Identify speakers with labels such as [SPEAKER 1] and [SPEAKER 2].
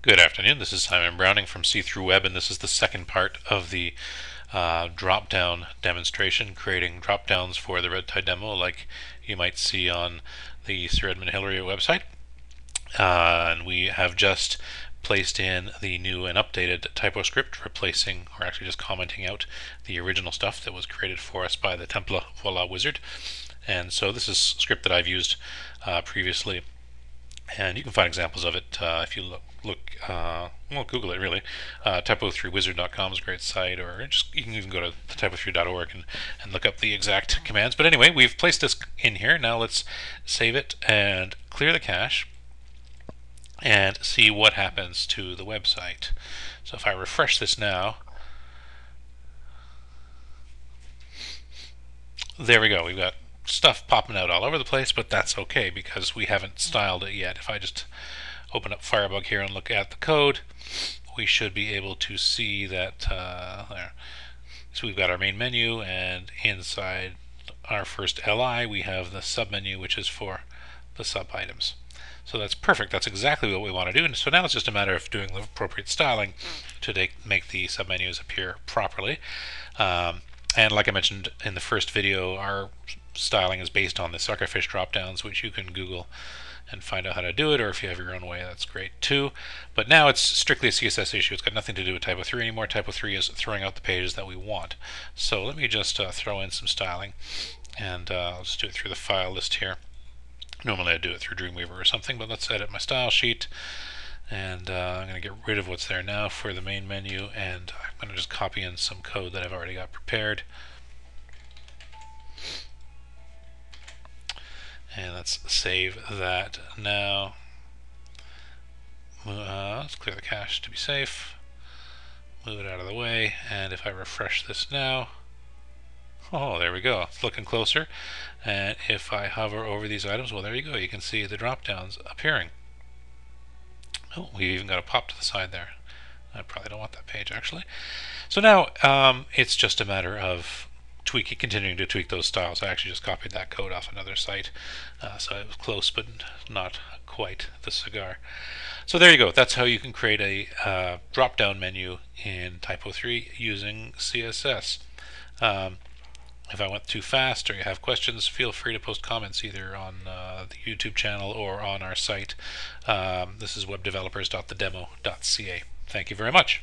[SPEAKER 1] Good afternoon. This is Simon Browning from SeeThrough Web, and this is the second part of the uh, drop-down demonstration, creating drop-downs for the Red Tide demo, like you might see on the Sir Edmund Hillary website. Uh, and we have just placed in the new and updated TypoScript, replacing, or actually just commenting out the original stuff that was created for us by the TemplaVoila wizard. And so this is script that I've used uh, previously and you can find examples of it uh, if you look, look uh, well, Google it really. Uh, typo3wizard.com is a great site, or just you can even go to typo3.org and, and look up the exact commands. But anyway, we've placed this in here. Now let's save it and clear the cache and see what happens to the website. So if I refresh this now, there we go. We've got stuff popping out all over the place, but that's okay because we haven't styled it yet. If I just open up Firebug here and look at the code, we should be able to see that uh, there. So we've got our main menu, and inside our first LI, we have the submenu, which is for the sub items. So that's perfect. That's exactly what we want to do. And so now it's just a matter of doing the appropriate styling to make the submenus appear properly. Um, and like I mentioned in the first video, our styling is based on the Suckerfish dropdowns, which you can Google and find out how to do it, or if you have your own way, that's great too. But now it's strictly a CSS issue. It's got nothing to do with Typo 3 anymore. Typo 3 is throwing out the pages that we want. So let me just uh, throw in some styling, and uh, I'll just do it through the file list here. Normally I do it through Dreamweaver or something, but let's edit my style sheet. And uh, I'm going to get rid of what's there now for the main menu, and I'm going to just copy in some code that I've already got prepared. And let's save that now. Uh, let's clear the cache to be safe. Move it out of the way. And if I refresh this now, oh, there we go. It's looking closer. And if I hover over these items, well, there you go. You can see the drop downs appearing. Oh, we even got a pop to the side there. I probably don't want that page actually. So now um, it's just a matter of tweaking, continuing to tweak those styles. I actually just copied that code off another site, uh, so it was close, but not quite the cigar. So there you go. That's how you can create a uh, drop-down menu in Typo 3 using CSS. Um, if I went too fast or you have questions, feel free to post comments either on uh, the YouTube channel or on our site. Um, this is webdevelopers.thedemo.ca. Thank you very much.